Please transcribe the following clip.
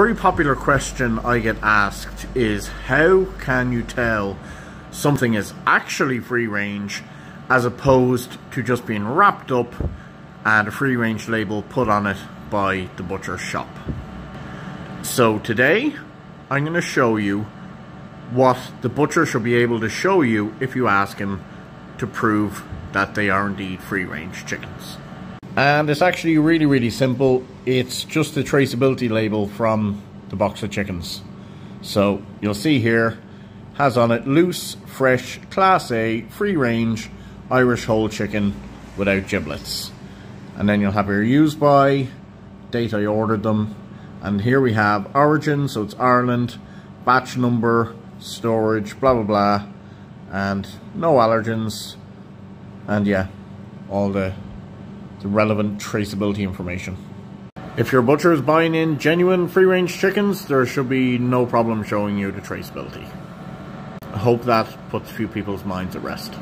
very popular question I get asked is how can you tell something is actually free range as opposed to just being wrapped up and a free range label put on it by the butcher shop. So today I'm going to show you what the butcher should be able to show you if you ask him to prove that they are indeed free range chickens. And it's actually really, really simple. It's just the traceability label from the box of chickens. So you'll see here, has on it loose, fresh, class A, free range, Irish whole chicken without giblets. And then you'll have your use by, date I ordered them, and here we have origin, so it's Ireland, batch number, storage, blah blah blah, and no allergens, and yeah, all the the relevant traceability information. If your butcher is buying in genuine free-range chickens, there should be no problem showing you the traceability. I hope that puts a few people's minds at rest.